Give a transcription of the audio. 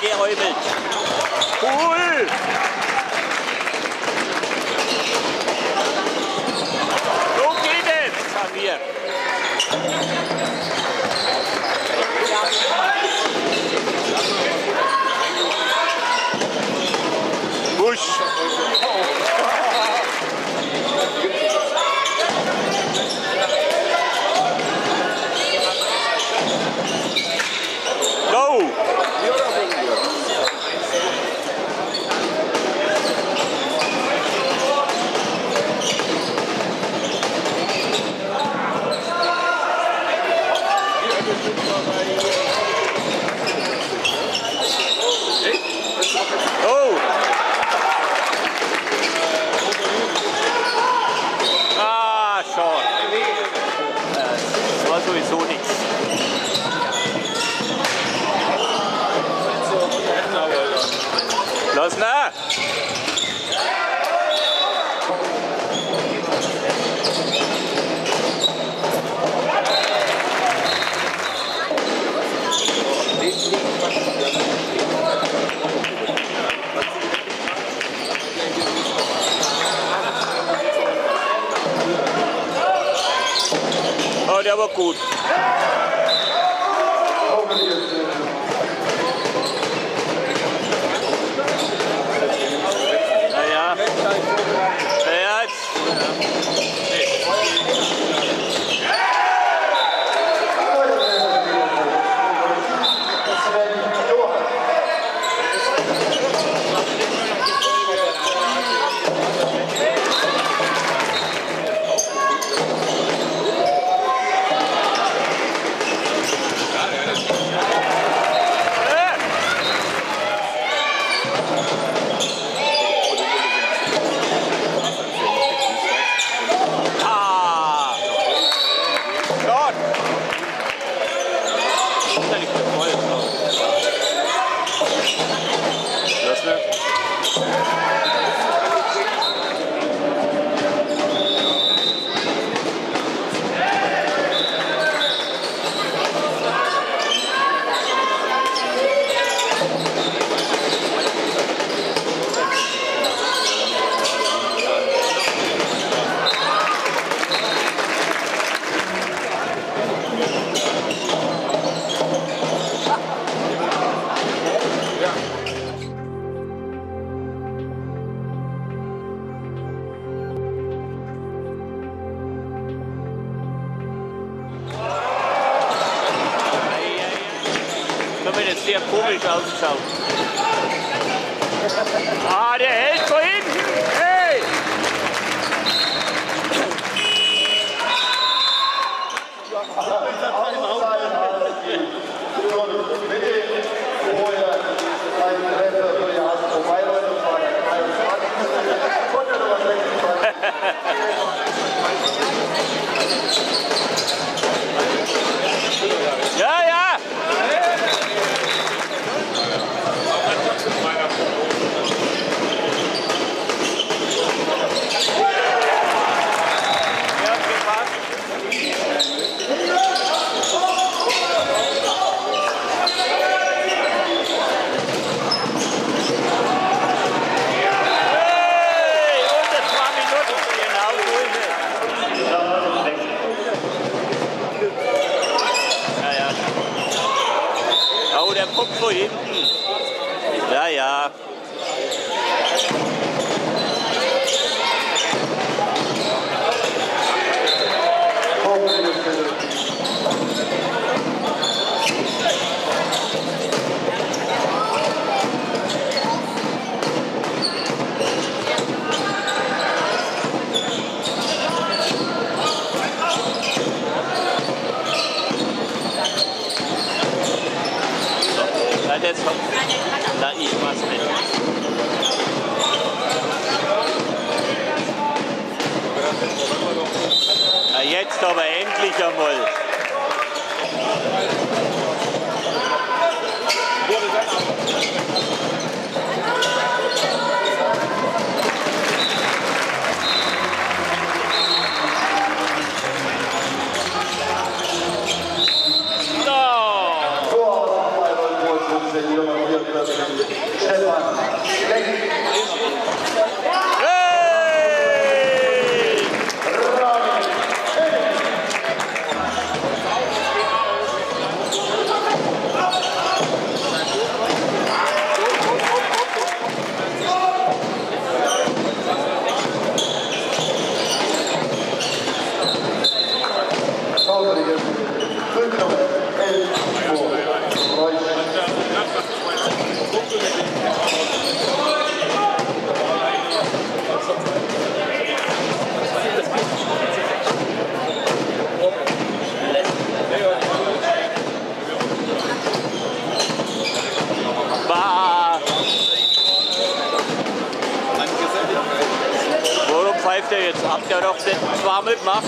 geräumelt. Cool. So geht es, sagen sowieso nichts. Los, na! Acabacudo. Gott! Da भी चल चल। आ रहे der kommt von hinten. Ja, ja. Das Na, ich nicht. Na, jetzt aber endlich einmal. trzeba noch zwar mitmacht.